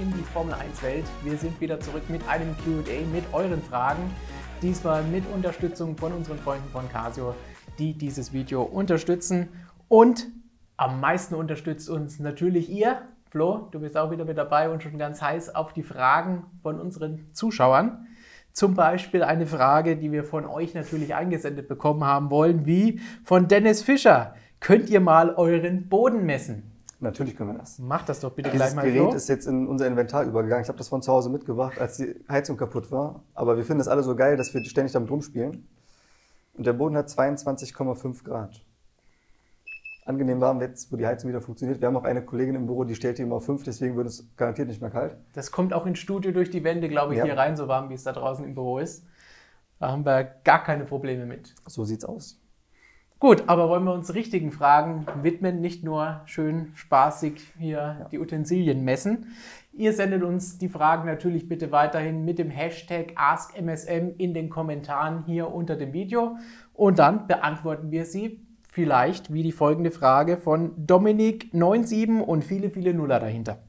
in die Formel 1 Welt. Wir sind wieder zurück mit einem QA, mit euren Fragen. Diesmal mit Unterstützung von unseren Freunden von Casio, die dieses Video unterstützen. Und am meisten unterstützt uns natürlich ihr. Flo, du bist auch wieder mit dabei und schon ganz heiß auf die Fragen von unseren Zuschauern. Zum Beispiel eine Frage, die wir von euch natürlich eingesendet bekommen haben wollen, wie von Dennis Fischer. Könnt ihr mal euren Boden messen? Natürlich können wir das. Macht das doch bitte Dieses gleich mal Gerät Flo. ist jetzt in unser Inventar übergegangen. Ich habe das von zu Hause mitgebracht, als die Heizung kaputt war. Aber wir finden das alle so geil, dass wir ständig damit rumspielen. Und der Boden hat 22,5 Grad. Angenehm warm jetzt, wo die Heizung wieder funktioniert. Wir haben auch eine Kollegin im Büro, die stellt die immer auf 5, deswegen wird es garantiert nicht mehr kalt. Das kommt auch ins Studio durch die Wände, glaube ich, Ja. hier rein, so warm wie es da draußen im Büro ist. Da haben wir gar keine Probleme mit. So sieht's aus. Gut, aber wollen wir uns richtigen Fragen widmen, nicht nur schön spaßig hier die Utensilien messen. Ihr sendet uns die Fragen natürlich bitte weiterhin mit dem Hashtag AskMSM in den Kommentaren hier unter dem Video und dann beantworten wir sie vielleicht wie die folgende Frage von Dominik97 und viele, viele Nuller dahinter.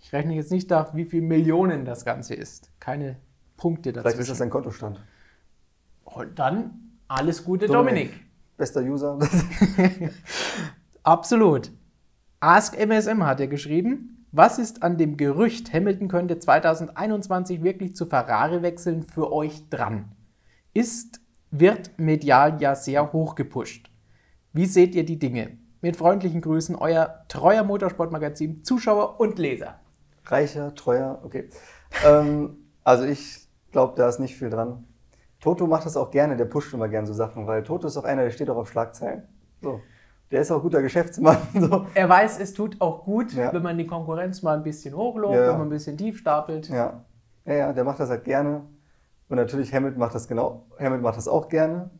Ich rechne jetzt nicht nach, wie viel Millionen das Ganze ist. Keine Punkte Vielleicht ist das ein Kontostand. Und dann alles Gute, Dominik. Dominik. Bester User. Absolut. Ask MSM hat er geschrieben. Was ist an dem Gerücht, Hamilton könnte 2021 wirklich zu Ferrari wechseln, für euch dran? Ist, wird medial ja sehr hoch gepusht. Wie seht ihr die Dinge? Mit freundlichen Grüßen, euer treuer Motorsportmagazin, Zuschauer und Leser. Reicher, treuer, okay. Ähm, also ich glaube, da ist nicht viel dran. Toto macht das auch gerne, der pusht immer gerne so Sachen, weil Toto ist auch einer, der steht auch auf Schlagzeilen. So. Der ist auch guter Geschäftsmann. So. Er weiß, es tut auch gut, Ja. wenn man die Konkurrenz mal ein bisschen hochlobt, Ja, wenn man ein bisschen tief stapelt. Ja. ja, ja, der macht das halt gerne. Und natürlich Hamilton macht das genau, Hamilton macht das auch gerne.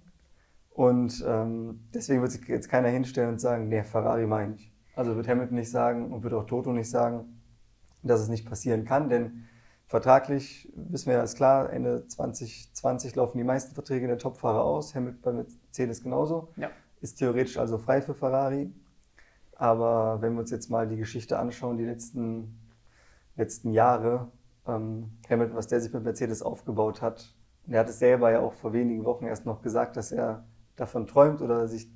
Und ähm, deswegen wird sich jetzt keiner hinstellen und sagen, nee, Ferrari meine ich. Also wird Hamilton nicht sagen und wird auch Toto nicht sagen, dass es nicht passieren kann, denn vertraglich wissen wir ja, ist klar, Ende 2020 laufen die meisten Verträge der Topfahrer aus. Hamilton bei Mercedes genauso. Ja. Ist theoretisch also frei für Ferrari. Aber wenn wir uns jetzt mal die Geschichte anschauen, die letzten, letzten Jahre, ähm, Hamilton, was der sich mit Mercedes aufgebaut hat, und er hat es selber ja auch vor wenigen Wochen erst noch gesagt, dass er davon träumt oder sich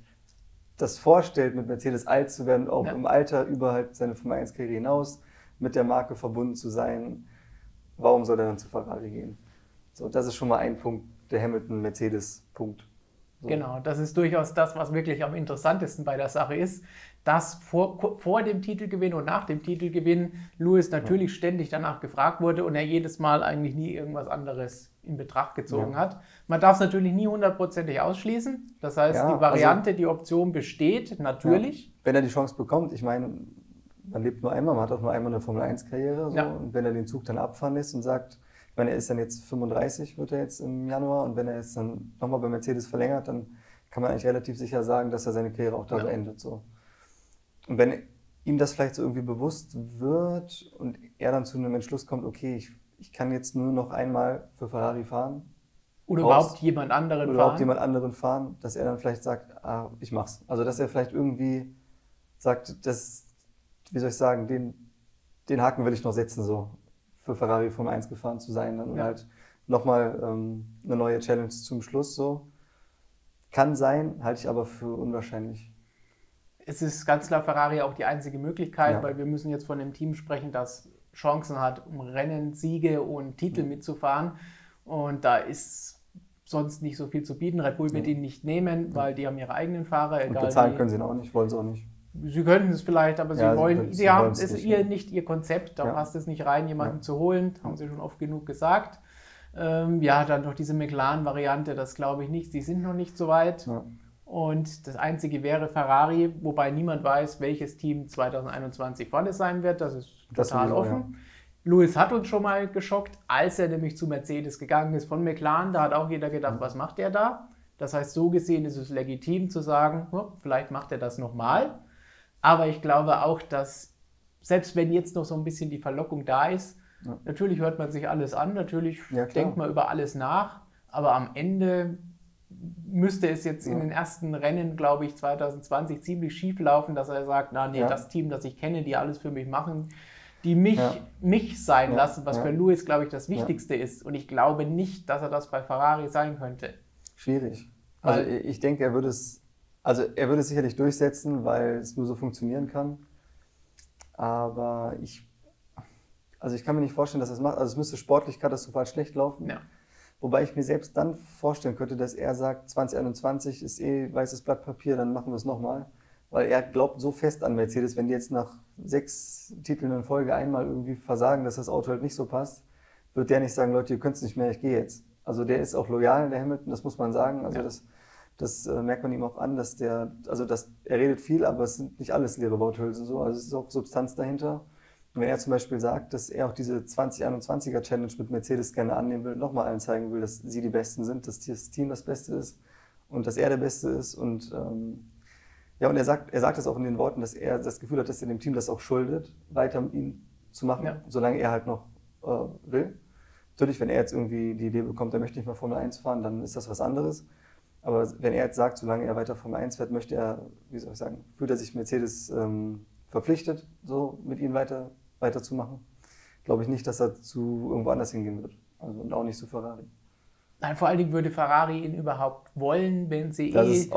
das vorstellt, mit Mercedes alt zu werden, auch Ja. im Alter über halt seine Formel 1-Karriere hinaus mit der Marke verbunden zu sein. Warum soll er dann zu Ferrari gehen? So, das ist schon mal ein Punkt, der Hamilton-Mercedes-Punkt. So. Genau, das ist durchaus das, was wirklich am interessantesten bei der Sache ist, dass vor, vor dem Titelgewinn und nach dem Titelgewinn Lewis natürlich ständig danach gefragt wurde und er jedes Mal eigentlich nie irgendwas anderes in Betracht gezogen Ja. hat. Man darf es natürlich nie hundertprozentig ausschließen. Das heißt, Ja, die Variante, die Option besteht natürlich. Wenn er die Chance bekommt, ich meine, man lebt nur einmal, man hat auch nur einmal eine Formel 1-Karriere. So, Ja. Und wenn er den Zug dann abfahren lässt und sagt, ich meine, er ist dann jetzt 35, wird er jetzt im Januar, und wenn er jetzt dann nochmal bei Mercedes verlängert, dann kann man eigentlich relativ sicher sagen, dass er seine Karriere auch da Ja. beendet. So. Und wenn ihm das vielleicht so irgendwie bewusst wird und er dann zu einem Entschluss kommt, okay, ich, ich kann jetzt nur noch einmal für Ferrari fahren, Oder Raus. überhaupt jemand anderen oder überhaupt fahren. jemand anderen fahren, dass er dann vielleicht sagt, ah, ich mach's. Also dass er vielleicht irgendwie sagt, das, wie soll ich sagen, den, den Haken will ich noch setzen, so für Ferrari Formel 1 gefahren zu sein dann und Ja. halt nochmal ähm, eine neue Challenge zum Schluss so. Kann sein, halte ich aber für unwahrscheinlich. es ist ganz klar Ferrari auch die einzige Möglichkeit, Ja. weil wir müssen jetzt von einem Team sprechen, das Chancen hat, um Rennen, Siege und Titel mitzufahren. Und da ist sonst nicht so viel zu bieten. Red Bull wird ihn nicht nehmen, weil die haben ihre eigenen Fahrer. Und Egal bezahlen wie. können sie ihn auch nicht, wollen sie auch nicht. Sie könnten es vielleicht, aber sie Ja, wollen, sie, sie haben, es nicht, ihr, nicht ihr Konzept, da Ja. passt es nicht rein, jemanden Ja. zu holen, haben sie schon oft genug gesagt. Ähm, ja, dann noch diese McLaren-Variante, das glaube ich nicht, sie sind noch nicht so weit. Und das einzige wäre Ferrari, wobei niemand weiß, welches Team 2021 vorne sein wird. Das ist Das total sowieso, offen. Lewis hat uns schon mal geschockt, als er nämlich zu Mercedes gegangen ist von McLaren. Da hat auch jeder gedacht, was macht er da? Das heißt, so gesehen ist es legitim zu sagen, hm, vielleicht macht er das nochmal. Aber ich glaube auch, dass selbst wenn jetzt noch so ein bisschen die Verlockung da ist, Ja. natürlich hört man sich alles an, natürlich Ja, denkt man über alles nach, aber am Ende müsste es jetzt in Ja. den ersten Rennen, glaube ich, 2020 ziemlich schief laufen, dass er sagt, na nee, das Team, das ich kenne, die alles für mich machen, die mich, mich sein lassen, was für Lewis, glaube ich, das Wichtigste ist. Und ich glaube nicht, dass er das bei Ferrari sein könnte. Schwierig. Also ich denke, er würde es, also er würde es sicherlich durchsetzen, weil es nur so funktionieren kann. Aber ich, also ich kann mir nicht vorstellen, dass er es macht. Also es müsste sportlich katastrophal schlecht laufen. Ja. Wobei ich mir selbst dann vorstellen könnte, dass er sagt, 2021 ist eh weißes Blatt Papier, dann machen wir es nochmal. Weil er glaubt so fest an Mercedes, wenn die jetzt nach sechs Titeln in Folge einmal irgendwie versagen, dass das Auto halt nicht so passt, wird der nicht sagen, Leute, ihr könnt es nicht mehr, ich gehe jetzt. Also der ist auch loyal, der Hamilton, das muss man sagen. Also Ja. das, das äh, merkt man ihm auch an, dass der, also das, er redet viel, aber es sind nicht alles leere Worthülsen so. Also es ist auch Substanz dahinter. Und wenn er zum Beispiel sagt, dass er auch diese 2021er Challenge mit Mercedes gerne annehmen will, nochmal allen zeigen will, dass sie die Besten sind, dass das Team das Beste ist und dass er der Beste ist und ähm, ja, und er sagt, er sagt es auch in den Worten, dass er das Gefühl hat, dass er dem Team das auch schuldet, weiter mit ihm zu machen, Ja. solange er halt noch äh, will. Natürlich, wenn er jetzt irgendwie die Idee bekommt, er möchte nicht mehr Formel 1 fahren, dann ist das was anderes. Aber wenn er jetzt sagt, solange er weiter Formel 1 fährt, möchte er, wie soll ich sagen, fühlt er sich Mercedes ähm, verpflichtet, so mit ihnen weiter, weiterzumachen. Glaube ich nicht, dass er zu irgendwo anders hingehen wird. Also, und auch nicht zu Ferrari. Nein, vor allen Dingen würde Ferrari ihn überhaupt wollen, wenn sie eh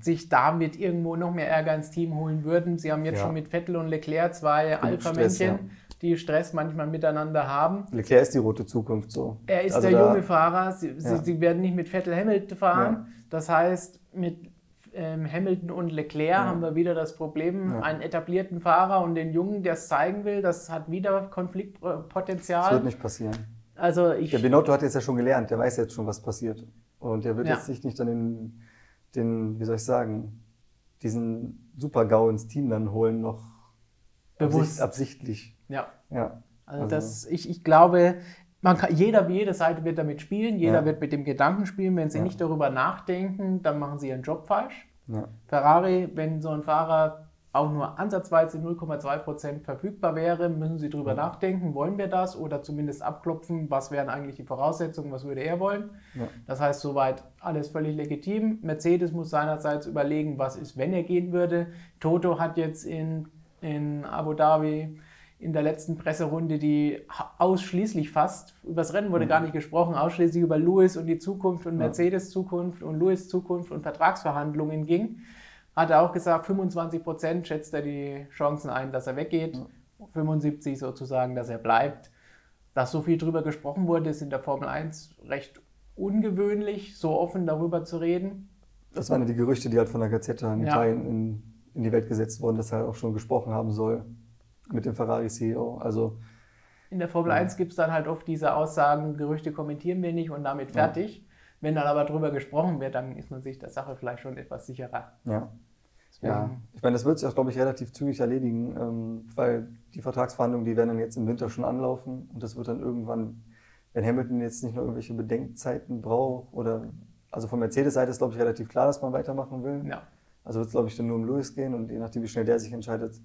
sich damit irgendwo noch mehr Ärger ins Team holen würden. Sie haben jetzt Ja. schon mit Vettel und Leclerc zwei Alpha-Männchen, ja. Die Stress manchmal miteinander haben. Leclerc ist die rote Zukunft so. Er ist Also der junge Fahrer. Sie, sie, Ja. sie werden nicht mit Vettel Hamilton fahren. Das heißt, mit ähm, Hamilton und Leclerc haben wir wieder das Problem, Ja. einen etablierten Fahrer und den Jungen, der es zeigen will, das hat wieder Das Konfliktpotenzial. wird nicht passieren. Also ich, Der Binotto hat jetzt ja schon gelernt, der weiß jetzt schon, was passiert. Und der wird Ja. jetzt sich nicht dann den, den, wie soll ich sagen, diesen Super-GAU ins Team dann holen, noch Bewusst. absicht, absichtlich. ja. Ja. Also, Also- das, ich, ich glaube, man kann, jeder, jede Seite wird damit spielen, jeder Ja. wird mit dem Gedanken spielen. Wenn sie Ja. nicht darüber nachdenken, dann machen sie ihren Job falsch. ja. Ferrari, wenn so ein Fahrer auch nur ansatzweise 0,2% verfügbar wäre, müssen sie darüber nachdenken, wollen wir das oder zumindest abklopfen, was wären eigentlich die Voraussetzungen, was würde er wollen. Das heißt, soweit alles völlig legitim. Mercedes muss seinerseits überlegen, was ist, wenn er gehen würde. Toto hat jetzt in, in Abu Dhabi in der letzten Presserunde, die ausschließlich fast, über das Rennen wurde gar nicht gesprochen, ausschließlich über Lewis und die Zukunft und. Mercedes Zukunft und Lewis Zukunft und Vertragsverhandlungen ging, hat er auch gesagt, 25 Prozent schätzt er die Chancen ein, dass er weggeht, 75 sozusagen, dass er bleibt. Dass so viel drüber gesprochen wurde, ist in der Formel 1 recht ungewöhnlich, so offen darüber zu reden. Das waren ja die Gerüchte, die halt von der Gazzetta in Ja. Italien in, in die Welt gesetzt wurden, dass er auch schon gesprochen haben soll mit dem Ferrari-CEO. Also In der Formel 1 gibt es dann halt oft diese Aussagen, Gerüchte kommentieren wir nicht und damit fertig. Wenn dann aber drüber gesprochen wird, dann ist man sich der Sache vielleicht schon etwas sicherer. Ja. Deswegen- Ja, ich meine, das wird sich auch, glaube ich, relativ zügig erledigen, ähm, weil die Vertragsverhandlungen, die werden dann jetzt im Winter schon anlaufen und das wird dann irgendwann, wenn Hamilton jetzt nicht nur irgendwelche Bedenkzeiten braucht oder, also von Mercedes-Seite ist, glaube ich, relativ klar, dass man weitermachen will. Ja. Also wird es, glaube ich, dann nur um Lewis gehen und je nachdem, wie schnell der sich entscheidet,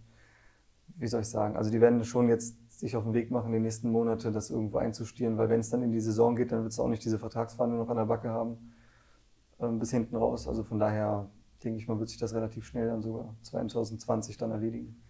wie soll ich sagen, also die werden schon jetzt sich auf den Weg machen, die nächsten Monate das irgendwo einzustieren, weil wenn es dann in die Saison geht, dann wird es auch nicht diese Vertragsverhandlungen noch an der Backe haben, ähm, bis hinten raus. Also von daher denke ich mal, wird sich das relativ schnell dann sogar 2020 dann erledigen.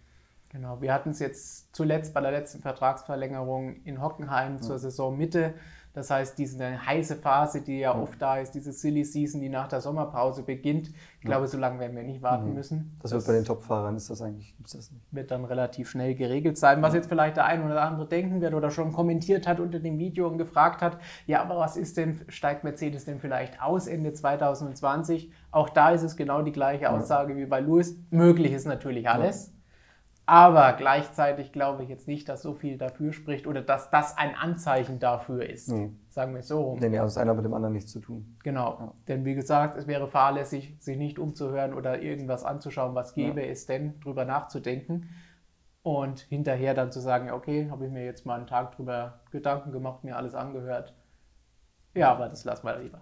Genau, wir hatten es jetzt zuletzt bei der letzten Vertragsverlängerung in Hockenheim zur Saisonmitte. Das heißt, diese heiße Phase, die ja oft da ist, diese Silly Season, die nach der Sommerpause beginnt. Ich glaube, so lange werden wir nicht warten Nee. müssen. Das, wird bei den Top-Fahrern, ist das eigentlich, gibt's das nicht. wird dann relativ schnell geregelt sein. Was jetzt vielleicht der ein oder andere denken wird oder schon kommentiert hat unter dem Video und gefragt hat, ja, aber was ist denn, steigt Mercedes denn vielleicht aus Ende 2020? Auch da ist es genau die gleiche Aussage wie bei Lewis. Möglich ist natürlich alles. Aber gleichzeitig glaube ich jetzt nicht, dass so viel dafür spricht oder dass das ein Anzeichen dafür ist. Nee. Sagen wir es so rum. Nee, also das eine hat mit dem anderen nichts zu tun. Genau. Denn wie gesagt, es wäre fahrlässig, sich nicht umzuhören oder irgendwas anzuschauen, was gäbe es denn, drüber nachzudenken. Und hinterher dann zu sagen, ja, okay, habe ich mir jetzt mal einen Tag drüber Gedanken gemacht, mir alles angehört. Ja, aber das lassen wir lieber.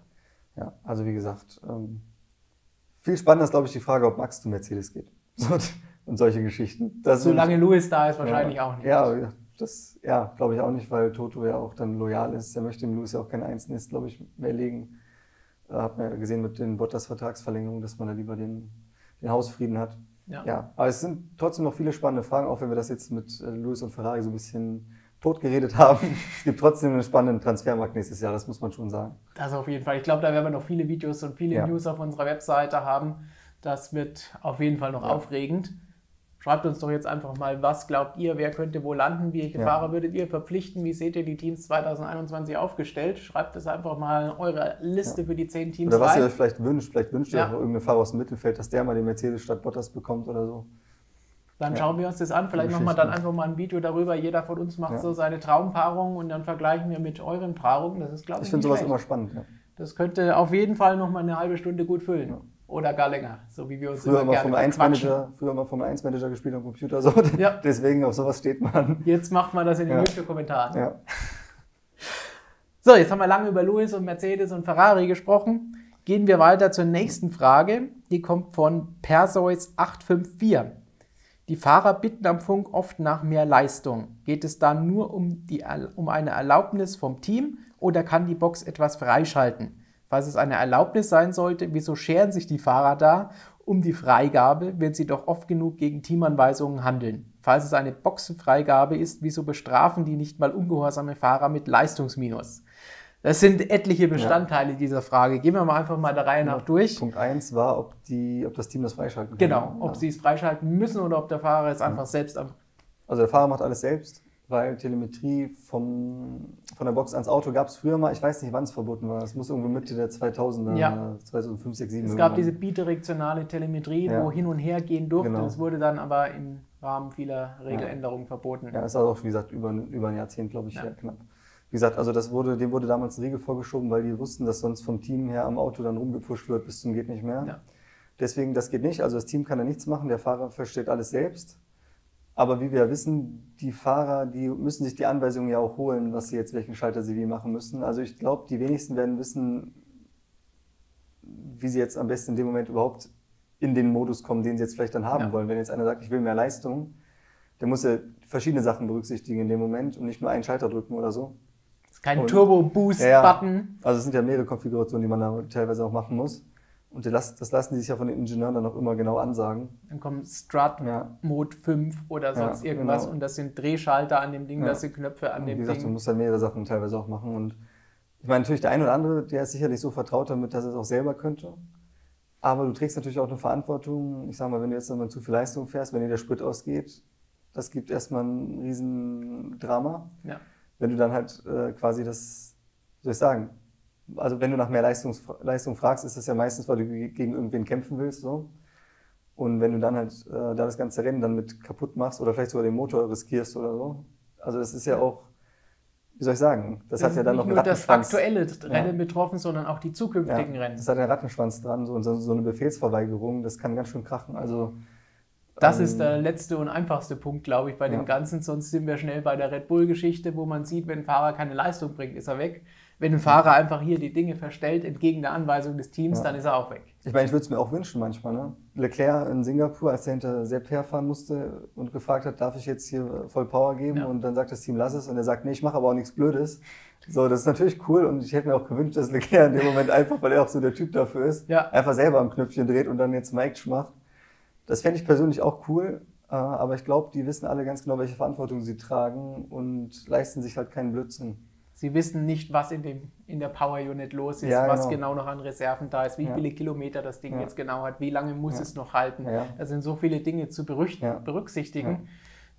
Ja, also wie gesagt, ähm, viel spannender ist, glaube ich, die Frage, ob Max zu Mercedes geht. So, und solche Geschichten. Das Solange ist- Lewis da ist, wahrscheinlich ja, auch nicht. Ja, das ja, glaube ich auch nicht, weil Toto ja auch dann loyal ist. Er möchte dem Lewis ja auch kein Einsnest, glaube ich, mehr legen. Da hat man ja gesehen mit den Bottas-Vertragsverlängerungen, dass man da lieber den, den Hausfrieden hat. Ja. ja. aber es sind trotzdem noch viele spannende Fragen, auch wenn wir das jetzt mit äh, Lewis und Ferrari so ein bisschen tot geredet haben. es gibt trotzdem einen spannenden Transfermarkt nächstes Jahr, das muss man schon sagen. Das auf jeden Fall. Ich glaube, da werden wir noch viele Videos und viele ja. News auf unserer Webseite haben. Das wird auf jeden Fall noch ja. aufregend. Schreibt uns doch jetzt einfach mal, was glaubt ihr, wer könnte wo landen, welche ja. Fahrer würdet ihr verpflichten, wie seht ihr die Teams 2021 aufgestellt? Schreibt es einfach mal in eure Liste ja. für die zehn Teams Oder was rein. ihr euch vielleicht wünscht, vielleicht wünscht ihr auch irgendeinen Fahrer aus dem Mittelfeld, dass der mal den Mercedes statt Bottas bekommt oder so. Dann ja. schauen wir uns das an. Vielleicht machen wir dann einfach mal ein Video darüber. Jeder von uns macht ja. so seine Traumpaarung und dann vergleichen wir mit euren Paarungen. Das ist, glaube ich. Ich finde sowas immer spannend. Ja. Das könnte auf jeden Fall noch mal eine halbe Stunde gut füllen. Oder gar länger, so wie wir uns früher immer gerne Formel 1 Manager, Früher mal Formel 1 Manager gespielt am Computer. So. Ja. Deswegen auf sowas steht man. Jetzt macht man das in den ja. YouTube-Kommentaren. Ja. So, jetzt haben wir lange über Lewis und Mercedes und Ferrari gesprochen. Gehen wir weiter zur nächsten Frage. Die kommt von Perseus 854. Die Fahrer bitten am Funk oft nach mehr Leistung. Geht es dann nur um, die, um eine Erlaubnis vom Team oder kann die Box etwas freischalten? Falls es eine Erlaubnis sein sollte, wieso scheren sich die Fahrer da um die Freigabe, wenn sie doch oft genug gegen Teamanweisungen handeln? Falls es eine Boxenfreigabe ist, wieso bestrafen die nicht mal ungehorsame Fahrer mit Leistungsminus? Das sind etliche Bestandteile ja. dieser Frage. Gehen wir mal einfach mal der Reihe nach durch. Punkt 1 war, ob, die, ob das Team das freischalten kann. Genau, ob ja. sie es freischalten müssen oder ob der Fahrer es einfach selbst. Also der Fahrer macht alles selbst weil Telemetrie vom, von der Box ans Auto gab es früher mal, ich weiß nicht, wann es verboten war. Es muss irgendwie Mitte der 2000er, ja. 2005, 6, 7. Es gab diese bidirektionale Telemetrie, ja. wo hin und her gehen durfte. Genau. Das wurde dann aber im Rahmen vieler Regeländerungen ja. verboten. Ja, das ist auch, wie gesagt, über, über ein Jahrzehnt, glaube ich, ja. knapp. Wie gesagt, also das wurde, dem wurde damals ein Riegel vorgeschoben, weil die wussten, dass sonst vom Team her am Auto dann rumgepusht wird bis zum geht nicht mehr. Deswegen, das geht nicht. Also das Team kann da nichts machen. Der Fahrer versteht alles selbst. Aber wie wir ja wissen, die Fahrer, die müssen sich die Anweisungen ja auch holen, was sie jetzt, welchen Schalter sie wie machen müssen. Also ich glaube, die wenigsten werden wissen, wie sie jetzt am besten in dem Moment überhaupt in den Modus kommen, den sie jetzt vielleicht dann haben ja. wollen. Wenn jetzt einer sagt, ich will mehr Leistung, der muss ja verschiedene Sachen berücksichtigen in dem Moment und nicht nur einen Schalter drücken oder so. Das ist kein Turbo-Boost-Button. Ja, also es sind ja mehrere Konfigurationen, die man da teilweise auch machen muss. Und das lassen die sich ja von den Ingenieuren dann auch immer genau ansagen. Dann kommt Strut ja. Mode 5 oder sonst ja, irgendwas genau. und das sind Drehschalter an dem Ding, ja. das sind Knöpfe an und dem wie gesagt, Ding. Du musst dann mehrere Sachen teilweise auch machen. Und ich meine, natürlich der eine oder andere, der ist sicherlich so vertraut damit, dass er es auch selber könnte. Aber du trägst natürlich auch eine Verantwortung. Ich sag mal, wenn du jetzt mal zu viel Leistung fährst, wenn dir der Sprit ausgeht, das gibt erstmal ein riesen Drama. Ja. Wenn du dann halt äh, quasi das, soll ich sagen, also wenn du nach mehr Leistung, Leistung fragst, ist das ja meistens, weil du gegen irgendwen kämpfen willst. So. Und wenn du dann halt äh, da das ganze Rennen dann mit kaputt machst oder vielleicht sogar den Motor riskierst oder so. Also das ist ja auch, wie soll ich sagen, das, das hat ja dann noch einen Rattenschwanz. Nicht nur das aktuelle Rennen ja. betroffen, sondern auch die zukünftigen ja, Rennen. Das hat einen Rattenschwanz dran, so, so eine Befehlsverweigerung, das kann ganz schön krachen. Also das ähm, ist der letzte und einfachste Punkt, glaube ich, bei ja. dem Ganzen. Sonst sind wir schnell bei der Red Bull-Geschichte, wo man sieht, wenn ein Fahrer keine Leistung bringt, ist er weg. Wenn ein Fahrer einfach hier die Dinge verstellt, entgegen der Anweisung des Teams, ja. dann ist er auch weg. Ich meine, ich würde es mir auch wünschen manchmal. Ne? Leclerc in Singapur, als er hinter Sepp herfahren musste und gefragt hat, darf ich jetzt hier voll Power geben? Ja. Und dann sagt das Team, lass es. Und er sagt, nee, ich mache aber auch nichts Blödes. So, das ist natürlich cool und ich hätte mir auch gewünscht, dass Leclerc in dem Moment einfach, weil er auch so der Typ dafür ist, ja. einfach selber am Knöpfchen dreht und dann jetzt Action macht. Das fände ich persönlich auch cool, äh, aber ich glaube, die wissen alle ganz genau, welche Verantwortung sie tragen und leisten sich halt keinen Blödsinn. Sie wissen nicht, was in, dem, in der Power Unit los ist, ja, genau. was genau noch an Reserven da ist, wie ja. viele Kilometer das Ding ja. jetzt genau hat, wie lange muss es noch halten. Da sind so viele Dinge zu berücksichtigen,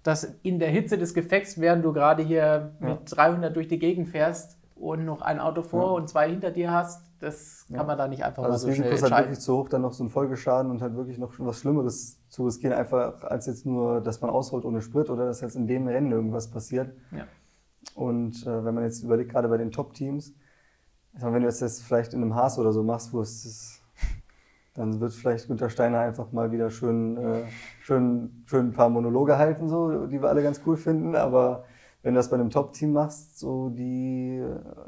dass in der Hitze des Gefechts, während du gerade hier mit 300 durch die Gegend fährst und noch ein Auto vor und zwei hinter dir hast, das kann man da nicht einfach also mal so das Risiko ist halt wirklich zu hoch, dann noch so einen Folgeschaden und halt wirklich noch was Schlimmeres zu riskieren, einfach als jetzt nur, dass man ausholt ohne Sprit oder dass jetzt in dem Rennen irgendwas passiert. Ja. Und äh, wenn man jetzt überlegt, gerade bei den Top-Teams, wenn du jetzt das vielleicht in einem Haas oder so machst, wo es ist, dann wird vielleicht Günter Steiner einfach mal wieder schön, äh, schön, schön ein paar Monologe halten, so, die wir alle ganz cool finden. Aber wenn du das bei einem Top-Team machst, so die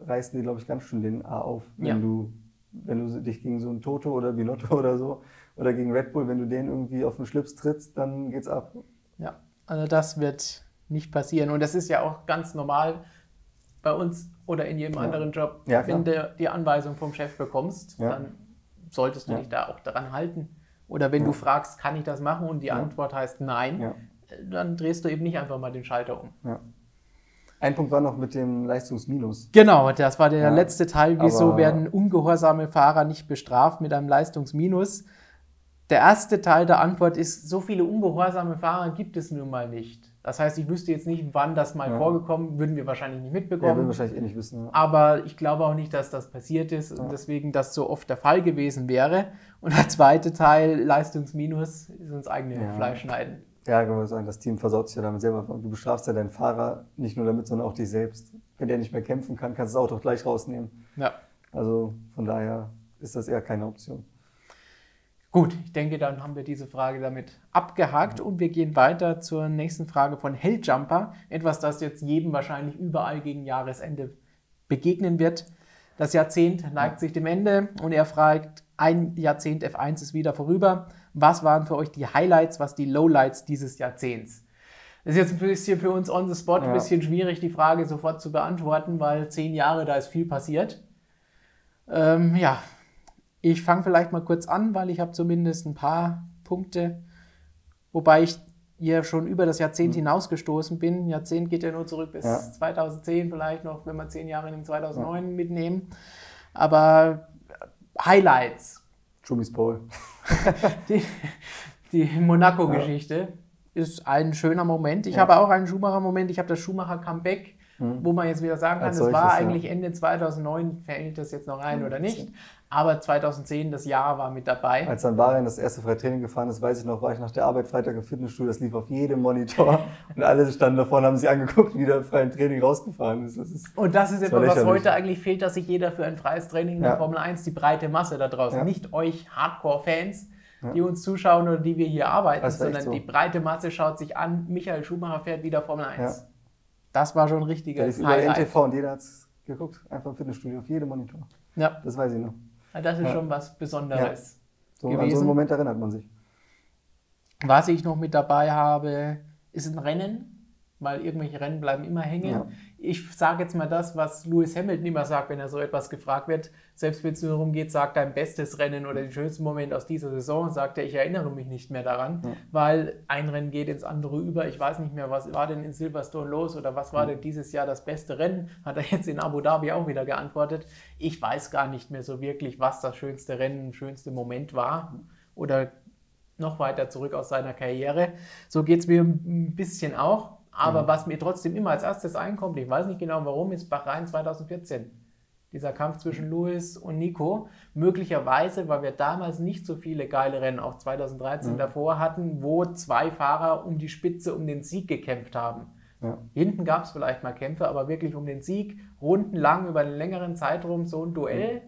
reißen die, glaube ich, ganz schön den A auf. Wenn ja. du, wenn du dich gegen so einen Toto oder Binotto oder so oder gegen Red Bull, wenn du den irgendwie auf den Schlips trittst, dann geht's ab. Ja, also das wird nicht passieren. Und das ist ja auch ganz normal bei uns oder in jedem ja. anderen Job. Ja, Wenn du die Anweisung vom Chef bekommst, ja. dann solltest du dich da auch daran halten Oder wenn du fragst, kann ich das machen und die. Antwort heißt nein, dann drehst du eben nicht einfach mal den Schalter um. Ein Punkt war noch mit dem Leistungsminus. Genau, das war der letzte Teil. Wieso werden ungehorsame Fahrer nicht bestraft mit einem Leistungsminus? Der erste Teil der Antwort ist, so viele ungehorsame Fahrer gibt es nun mal nicht. Das heißt, ich wüsste jetzt nicht, wann das mal Ja. vorgekommen, würden wir wahrscheinlich nicht Ja, will mitbekommen. wahrscheinlich eh nicht wissen. Ja. aber ich glaube auch nicht, dass das passiert ist und Ja. deswegen das so oft der Fall gewesen wäre. Und der zweite Teil, Leistungsminus, ist ins eigene Ja. Fleisch schneiden. Ja, kann man sagen, das Team versaut sich ja damit selber. Du bestrafst ja deinen Fahrer nicht nur damit, sondern auch dich selbst. Wenn der nicht mehr kämpfen kann, kannst du das Auto gleich rausnehmen. Ja. Also von daher ist das eher keine Option. Gut, ich denke, dann haben wir diese Frage damit abgehakt und wir gehen weiter zur nächsten Frage von Helljumper. Etwas, das jetzt jedem wahrscheinlich überall gegen Jahresende begegnen wird. Das Jahrzehnt neigt sich dem Ende und er fragt, ein Jahrzehnt F1 ist wieder vorüber. Was waren für euch die Highlights, was die Lowlights dieses Jahrzehnts? Das ist jetzt ein bisschen für uns on the spot ein Ja. bisschen schwierig, die Frage sofort zu beantworten, weil zehn Jahre, da ist viel passiert. Ähm, ja, ich fange vielleicht mal kurz an, weil ich habe zumindest ein paar Punkte, wobei ich hier schon über das Jahrzehnt hinausgestoßen bin. Jahrzehnt geht ja nur zurück bis Ja. 2010 vielleicht noch, wenn wir zehn Jahre in den 2009 mitnehmen. Aber Highlights, Schumis Paul. die, die Monaco-Geschichte ist ein schöner Moment. Ich habe auch einen Schumacher-Moment. Ich habe das Schumacher-Comeback, wo man jetzt wieder sagen kann, Als war solches, ja. eigentlich Ende 2009, fällt das jetzt noch ein oder nicht. Aber 2010, das Jahr war mit dabei. Als dann Bahrain das erste Freitraining gefahren ist, weiß ich noch, war ich nach der Arbeit Freitag im Fitnessstudio, das lief auf jedem Monitor und alle standen davor und haben sich angeguckt, wie der freien Training rausgefahren ist. Das ist Und das ist etwas, war was heute eigentlich fehlt, dass sich jeder für ein freies Training in der Ja. Formel 1, die breite Masse da draußen, Ja. nicht euch Hardcore-Fans, die uns zuschauen oder die wir hier arbeiten, sondern so. die breite Masse schaut sich an, Michael Schumacher fährt wieder Formel 1. Ja. Das war schon ein richtiges lief überall Highlight. NTV und jeder hat es geguckt, einfach Fitnessstudio, auf jedem Monitor. Ja, Das weiß ich noch. das ist Ja. schon was Besonderes. So, an so Gewesen. einen Moment erinnert man sich. Was ich noch mit dabei habe, ist ein Rennen, weil irgendwelche Rennen bleiben immer hängen. Ja. Ich sage jetzt mal das, was Lewis Hamilton immer sagt, wenn er so etwas gefragt wird. Selbst wenn es nur darum geht, sagt dein bestes Rennen oder den schönsten Moment aus dieser Saison, sagt er, ich erinnere mich nicht mehr daran, weil ein Rennen geht ins andere über. Ich weiß nicht mehr, was war denn in Silverstone los oder was war denn dieses Jahr das beste Rennen? Hat er jetzt in Abu Dhabi auch wieder geantwortet. Ich weiß gar nicht mehr so wirklich, was das schönste Rennen, schönste Moment war. Oder noch weiter zurück aus seiner Karriere. So geht es mir ein bisschen auch. Aber was mir trotzdem immer als erstes einkommt, ich weiß nicht genau warum, ist Bahrain 2014. Dieser Kampf zwischen Lewis und Nico. Möglicherweise, weil wir damals nicht so viele geile Rennen, auch 2013 davor hatten, wo zwei Fahrer um die Spitze, um den Sieg gekämpft haben. Ja. Hinten gab es vielleicht mal Kämpfe, aber wirklich um den Sieg, rundenlang über einen längeren Zeitraum so ein Duell,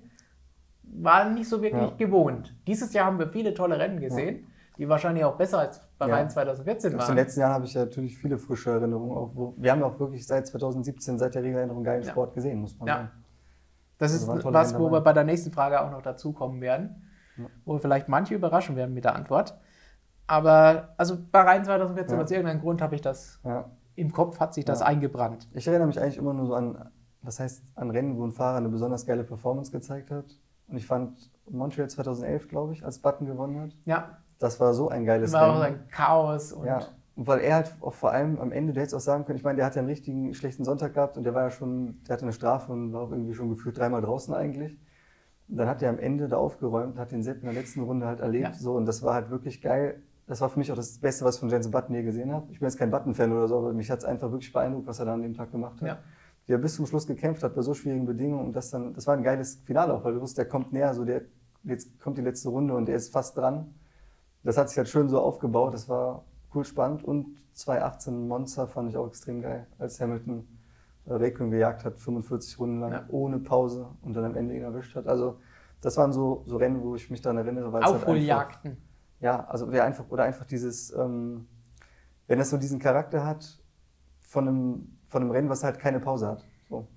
war nicht so wirklich Ja. gewohnt. Dieses Jahr haben wir viele tolle Rennen gesehen, die wahrscheinlich auch besser als Bahrain Ja. 2014 Aus den waren. letzten Jahren habe ich ja natürlich viele frische Erinnerungen. Auch, wo, wir haben ja auch wirklich seit 2017, seit der Regeländerung geilen Ja. Sport gesehen, muss man Ja. sagen. Das Also ist waren tolle was, wo wir bei der nächsten Frage auch noch dazukommen werden, wo wir vielleicht manche überraschen werden mit der Antwort. Aber also Bahrain 2014, Ja. aus irgendeinem Grund habe ich das Ja. im Kopf, hat sich das Ja. eingebrannt. Ich erinnere mich eigentlich immer nur so an, was heißt, an Rennen, wo ein Fahrer eine besonders geile Performance gezeigt hat. Und ich fand Montreal 2011, glaube ich, als Button gewonnen hat. Ja, Das war so ein geiles war auch Rennen. ein Chaos und Ja, weil er halt auch vor allem am Ende, der hätte es auch sagen können, ich meine, der hat ja einen richtigen schlechten Sonntag gehabt und der war ja schon, der hatte eine Strafe und war auch irgendwie schon gefühlt dreimal draußen eigentlich. Und dann hat er am Ende da aufgeräumt, hat den Sepp in der letzten Runde halt erlebt, Ja. so und das war halt wirklich geil. Das war für mich auch das Beste, was ich von Jensen Button je gesehen habe. Ich bin jetzt kein Button-Fan oder so, aber mich hat es einfach wirklich beeindruckt, was er da an dem Tag gemacht hat. Ja. Wie er bis zum Schluss gekämpft hat bei so schwierigen Bedingungen und das dann, das war ein geiles Finale auch, weil du wusstest, der kommt näher, so der, jetzt kommt die letzte Runde und der ist fast dran. Das hat sich halt schön so aufgebaut, das war cool spannend und 2018 Monster fand ich auch extrem geil, als Hamilton äh, Räikkönen gejagt hat, 45 Runden lang, Ja. ohne Pause und dann am Ende ihn erwischt hat. Also das waren so, so Rennen, wo ich mich daran erinnere, halt einfach, Aufholjagden. ja, also der einfach, oder einfach dieses, ähm, wenn das so diesen Charakter hat von einem, von einem Rennen, was halt keine Pause hat. So.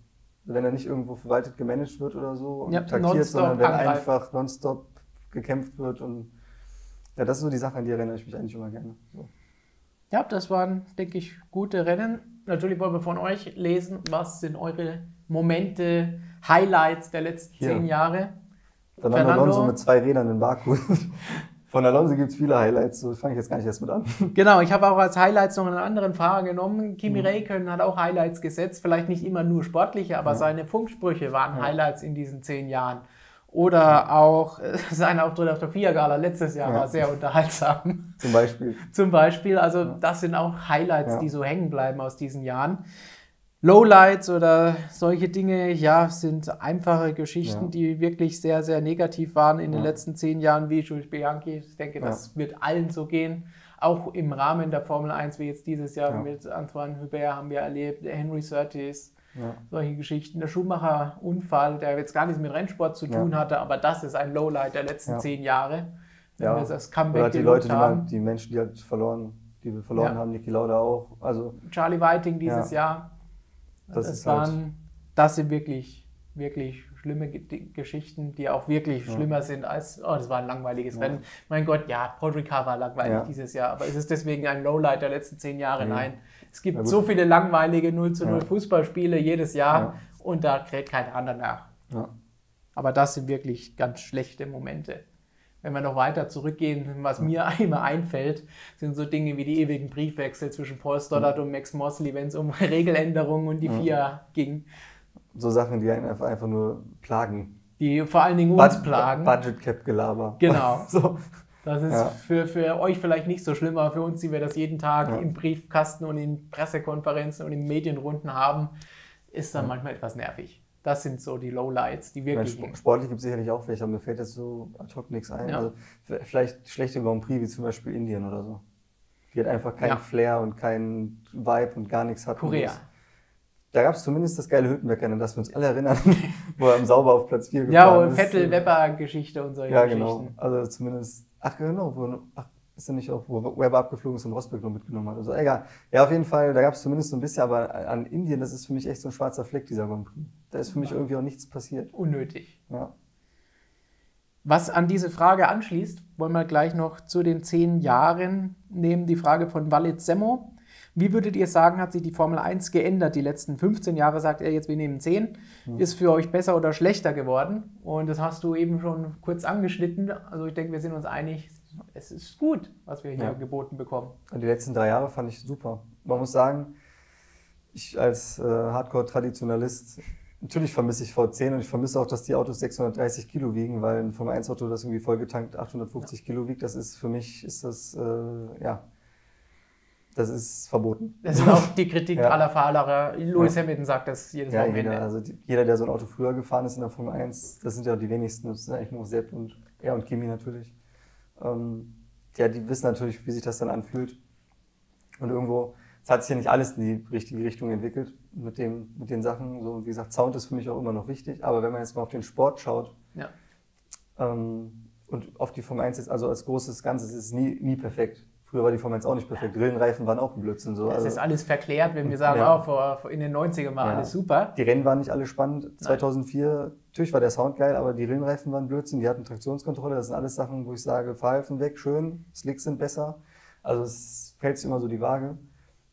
Wenn er nicht irgendwo verwaltet gemanagt wird oder so und Ja, taktiert, sondern wenn angreifen. einfach nonstop gekämpft wird und ja, das sind so die Sachen, an die erinnere ich mich eigentlich immer gerne. So. Ja, das waren, denke ich, gute Rennen. Natürlich wollen wir von euch lesen, was sind eure Momente, Highlights der letzten Hier. zehn Jahre. Fernando Fernando. Alonso mit zwei Rädern in Baku. Von Alonso gibt es viele Highlights, so fange ich jetzt gar nicht erst mit an. Genau, ich habe auch als Highlights noch einen anderen Fahrer genommen. Kimi mhm. Räikkönen hat auch Highlights gesetzt, vielleicht nicht immer nur sportliche, aber ja. seine Funksprüche waren ja. Highlights in diesen zehn Jahren. Oder auch sein Auftritt auf der FIA-Gala letztes Jahr ja. war sehr unterhaltsam. Zum Beispiel. Zum Beispiel, also das sind auch Highlights, die so hängen bleiben aus diesen Jahren. Lowlights oder solche Dinge, ja, sind einfache Geschichten, ja. die wirklich sehr, sehr negativ waren in ja. den letzten zehn Jahren, wie Jules Bianchi. Ich denke, das ja. wird allen so gehen. Auch im Rahmen der Formel 1, wie jetzt dieses Jahr mit Antoine Hubert haben wir erlebt, Henry Surtees, solche Geschichten. Der Schumacher-Unfall, der jetzt gar nichts mit Rennsport zu tun hatte, aber das ist ein Lowlight der letzten zehn Jahre. Wenn ja. wir das Comeback Oder die Leute, die, man, die Menschen, die halt verloren, die wir verloren haben, Niki Lauda auch. Also, Charlie Whiting dieses Jahr das, das waren, halt das sind wirklich, wirklich schlimme Geschichten, die auch wirklich ja. schlimmer sind als, oh, das war ein langweiliges ja. Rennen. Mein Gott, ja, Paul Ricard war langweilig ja. dieses Jahr, aber ist es deswegen ein Lowlight der letzten zehn Jahre? Nein. Es gibt so viele langweilige 0 zu 0 Fußballspiele jedes Jahr und da kräht kein anderer nach. Aber das sind wirklich ganz schlechte Momente wenn wir noch weiter zurückgehen, was mir immer einfällt, sind so Dinge wie die ewigen Briefwechsel zwischen Paul Stoddart und Max Mosley, wenn es um Regeländerungen und die FIA ging. So Sachen, die einen einfach, nur plagen. Die vor allen Dingen uns Bud plagen. Budget Cap Gelaber. Genau. so. Das ist ja. für, für euch vielleicht nicht so schlimm, aber für uns, die wir das jeden Tag ja. im Briefkasten und in Pressekonferenzen und in Medienrunden haben, ist dann ja. manchmal etwas nervig. Das sind so die Lowlights, die wirklich. Meine, sportlich gibt es sicherlich auch welche, aber mir fällt jetzt so ad hoc nichts ein. Also vielleicht schlechte Grand Prix, wie zum Beispiel Indien oder so. Die hat einfach keinen. Flair und keinen Vibe und gar nichts hat. Korea. Da gab es zumindest das geile Hüttenberg, an das wir uns alle erinnern, wo er im Sauber auf Platz 4 gefahren ja, ist. Ja, Vettel-Weber-Geschichte und solche ja, genau. Geschichten. Also zumindest, ach genau, wo, ach, ist er nicht auch, wo Weber abgeflogen ist und Rosberg noch mitgenommen hat. Also egal. Ja, auf jeden Fall, da gab es zumindest so ein bisschen, aber an Indien, das ist für mich echt so ein schwarzer Fleck, dieser Grand Prix. Da ist für mich irgendwie auch nichts passiert. Unnötig. Ja. Was an diese Frage anschließt, wollen wir gleich noch zu den zehn Jahren nehmen. Die Frage von Walid Semmo. Wie würdet ihr sagen, hat sich die Formel 1 geändert? Die letzten 15 Jahre, sagt er jetzt, wir nehmen 10. Mhm. Ist für euch besser oder schlechter geworden? Und das hast du eben schon kurz angeschnitten. Also ich denke, wir sind uns einig, es ist gut, was wir hier ja. geboten bekommen. Die letzten drei Jahre fand ich super. Man muss sagen, ich als äh, Hardcore-Traditionalist, natürlich vermisse ich V10 und ich vermisse auch, dass die Autos 630 Kilo wiegen, weil ein Formel 1 Auto, das irgendwie vollgetankt 850 ja. Kilo wiegt, das ist für mich, ist das, äh, ja, das ist verboten. Das ist auch die Kritik ja. aller Fahrer. Lewis ja. Hamilton sagt das jedes ja, Wochenende. Jeder, also die, jeder, der so ein Auto früher gefahren ist in der Formel 1, das sind ja die wenigsten, das sind eigentlich nur Sepp und er und Kimi natürlich. Ähm, ja, die wissen natürlich, wie sich das dann anfühlt. Und irgendwo, es hat sich ja nicht alles in die richtige Richtung entwickelt mit, dem, mit den Sachen. So, wie gesagt, Sound ist für mich auch immer noch wichtig. Aber wenn man jetzt mal auf den Sport schaut ja. ähm, und auf die Formel 1 ist, also als großes Ganzes, ist es nie, nie perfekt. Früher war die Formel 1 auch nicht perfekt. Rillenreifen waren auch ein Blödsinn. So. Es also, ist alles verklärt, wenn wir sagen, ja. oh, vor, vor in den 90ern war ja. alles super. Die Rennen waren nicht alle spannend. Nein. 2004, natürlich war der Sound geil, aber die Rillenreifen waren Blödsinn. Die hatten Traktionskontrolle. Das sind alles Sachen, wo ich sage, Verhalten weg, schön. Slicks sind besser. Also es fällt sich immer so die Waage.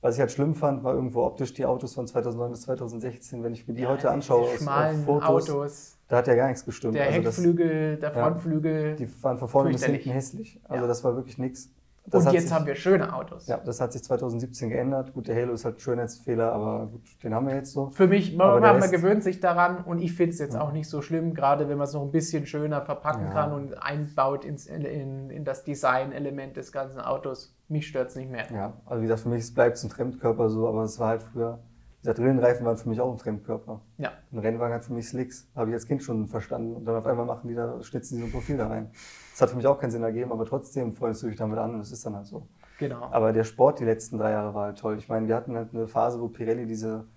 Was ich halt schlimm fand, war irgendwo optisch die Autos von 2009 bis 2016. Wenn ich mir die ja, heute anschaue, die schmalen Fotos, Autos. da hat ja gar nichts gestimmt. Der also Heckflügel, das, der Frontflügel. Ja, die waren von vorne bis hinten hässlich. Also das war wirklich nichts. Das und jetzt sich, haben wir schöne Autos. Ja, das hat sich 2017 geändert. Gut, der Halo ist halt Schönheitsfehler, aber gut, den haben wir jetzt so. Für mich, man, man gewöhnt sich daran und ich finde es jetzt ja. auch nicht so schlimm, gerade wenn man es noch ein bisschen schöner verpacken ja. kann und einbaut ins, in, in das Design-Element des ganzen Autos. Mich stört es nicht mehr. Ja, also wie gesagt, für mich bleibt es ein Fremdkörper so, aber es war halt früher wie gesagt, Rillenreifen waren für mich auch ein Fremdkörper. Ja. Ein Rennwagen hat für mich Slicks. Habe ich als Kind schon verstanden. Und dann auf einmal machen die da, schnitzen die so ein Profil da rein. Das hat für mich auch keinen Sinn ergeben, aber trotzdem freust du dich damit an und es ist dann halt so. Genau. Aber der Sport die letzten drei Jahre war halt toll. Ich meine, wir hatten halt eine Phase, wo Pirelli diese,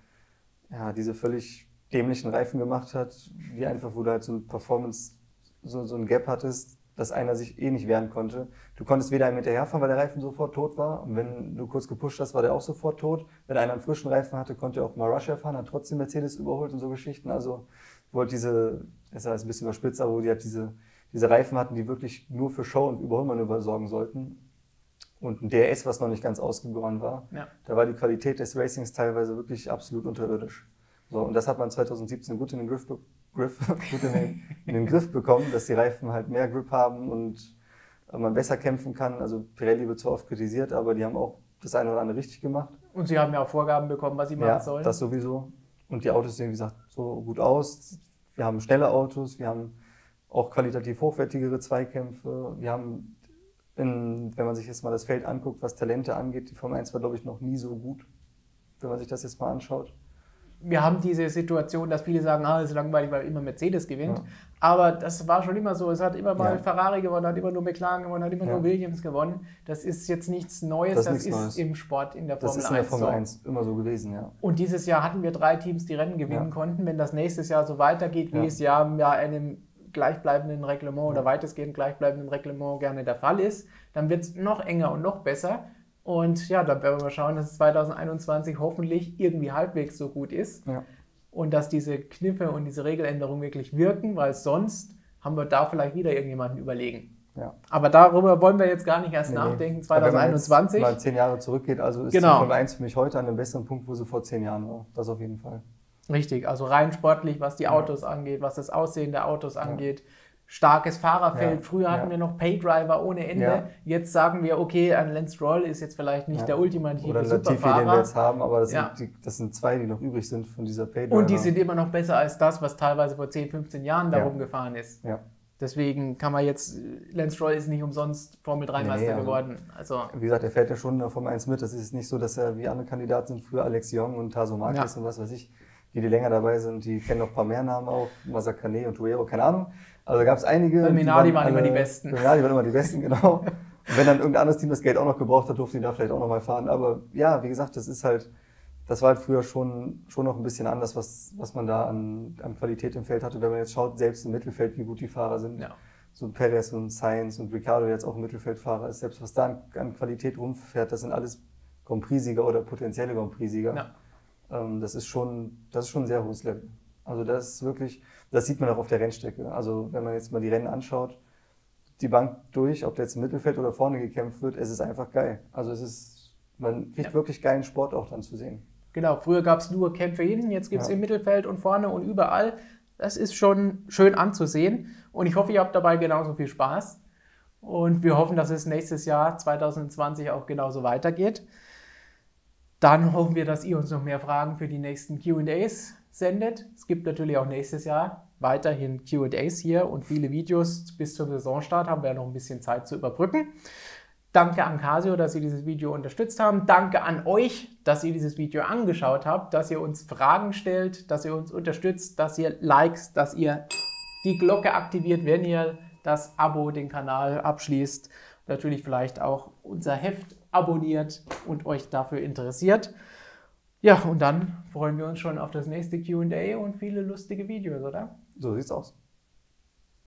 ja, diese völlig dämlichen Reifen gemacht hat, die einfach, wo du halt so ein Performance, so, so ein Gap hattest, dass einer sich eh nicht wehren konnte. Du konntest weder einem hinterherfahren, weil der Reifen sofort tot war. Und wenn du kurz gepusht hast, war der auch sofort tot. Wenn einer einen frischen Reifen hatte, konnte er auch mal Russia fahren, hat trotzdem Mercedes überholt und so Geschichten. Also, wo halt diese, das ist ein bisschen überspitzt, aber wo die halt diese, diese Reifen hatten, die wirklich nur für Show und Überholmanöver sorgen sollten. Und ein DRS, was noch nicht ganz ausgegoren war. Ja. Da war die Qualität des Racings teilweise wirklich absolut unterirdisch. So, und das hat man 2017 gut in den Griff, Griff gut in den, in den Griff bekommen, dass die Reifen halt mehr Grip haben und äh, man besser kämpfen kann. Also Pirelli wird zwar oft kritisiert, aber die haben auch das eine oder andere richtig gemacht. Und sie haben ja auch Vorgaben bekommen, was sie machen Ja, sollen. das sowieso. Und die Autos sehen, wie gesagt, so gut aus. Wir haben schnelle Autos, wir haben auch qualitativ hochwertigere Zweikämpfe. Wir haben, in, wenn man sich jetzt mal das Feld anguckt, was Talente angeht, die Formel 1 war, glaube ich, noch nie so gut, wenn man sich das jetzt mal anschaut. wir haben diese Situation, dass viele sagen, ah, das ist langweilig, weil immer Mercedes gewinnt. Ja. Aber das war schon immer so. Es hat immer mal Ja. Ferrari gewonnen, hat immer nur McLaren gewonnen, hat immer Ja. nur Williams gewonnen. Das ist jetzt nichts Neues, Das das, ist ist, nichts Neues. im Sport, in der Das Formel ist in der 1 Formel so. 1 immer so gewesen, ja. Und dieses Jahr hatten wir drei Teams, die Rennen gewinnen Ja. konnten. Wenn das nächstes Jahr so weitergeht, wie Ja. es ja in einem gleichbleibenden Reglement oder weitestgehend gleichbleibenden Reglement gerne der Fall ist, dann wird es noch enger und noch besser. Und ja, dann werden wir mal schauen, dass es 2021 hoffentlich irgendwie halbwegs so gut ist ja. und dass diese Kniffe und diese Regeländerungen wirklich wirken, weil sonst haben wir da vielleicht wieder irgendjemanden überlegen. ja. Aber darüber wollen wir jetzt gar nicht erst Nee, nachdenken. Aber wenn man jetzt 2021. mal zehn Jahre zurückgeht, also ist Genau. die Formel 1 für mich heute an einem besseren Punkt, wo sie vor zehn Jahren war. Das auf jeden Fall. Richtig, also rein sportlich, was die Autos angeht, was das Aussehen der Autos angeht. Starkes Fahrerfeld. Ja, Früher hatten ja. wir noch Paydriver ohne Ende. Ja. Jetzt sagen wir, okay, ein Lance Stroll ist jetzt vielleicht nicht Ja. der ultimative Oder Latifi, den wir Superfahrer. jetzt haben, aber das, Ja. sind, die, das sind zwei, die noch übrig sind von dieser pay Und die sind immer noch besser als das, was teilweise vor 10, 15 Jahren da Ja. rumgefahren ist. Ja. Deswegen kann man jetzt, Lance Stroll ist nicht umsonst Formel 3 Nee, Meister nee, also- geworden. Also Wie gesagt, er fährt ja schon in der Formel 1 mit. Das ist nicht so, dass er wie andere Kandidaten sind, früher Alex Young und Taso Marquez Ja. und was weiß ich, die, die länger dabei sind, die kennen noch ein paar mehr Namen auch, Mazzacane und Tuero, keine Ahnung. Also gab es einige. Bei Minardi die waren immer die Besten. Minardi waren immer die Besten, genau. Und wenn dann irgendein anderes Team das Geld auch noch gebraucht hat, durfte die da vielleicht auch noch mal fahren. Aber ja, wie gesagt, das ist halt, das war halt früher schon, schon noch ein bisschen anders, was, was man da an, an Qualität im Feld hatte. Wenn man jetzt schaut, selbst im Mittelfeld, wie gut die Fahrer sind. ja. so Perez und Sainz und Ricardo, der jetzt auch ein Mittelfeldfahrer ist, selbst was da an, an Qualität rumfährt, das sind alles Grand Prix-Sieger oder potenzielle Grand Prix-Sieger. Ja. Ähm, das, ist schon, das ist schon ein sehr hohes Level. Also das ist wirklich, das sieht man auch auf der Rennstrecke. Also wenn man jetzt mal die Rennen anschaut, die Bank durch, ob der jetzt im Mittelfeld oder vorne gekämpft wird, es ist einfach geil. Also es ist, man kriegt Ja. wirklich geilen Sport auch dann zu sehen. Genau, früher gab es nur Kämpfe hinten, jetzt gibt es Ja. im Mittelfeld und vorne und überall. Das ist schon schön anzusehen und ich hoffe, ihr habt dabei genauso viel Spaß. Und wir hoffen, dass es nächstes Jahr 2020 auch genauso weitergeht. Dann hoffen wir, dass ihr uns noch mehr Fragen für die nächsten QAs sendet. Es gibt natürlich auch nächstes Jahr weiterhin QAs hier und viele Videos. Bis zum Saisonstart haben wir noch ein bisschen Zeit zu überbrücken. Danke an Casio, dass Sie dieses Video unterstützt haben. Danke an euch, dass ihr dieses Video angeschaut habt, dass ihr uns Fragen stellt, dass ihr uns unterstützt, dass ihr Likes, dass ihr die Glocke aktiviert, wenn ihr das Abo, den Kanal abschließt. Natürlich vielleicht auch unser Heft abonniert und euch dafür interessiert. Ja, und dann freuen wir uns schon auf das nächste QA und viele lustige Videos, oder? So sieht's aus.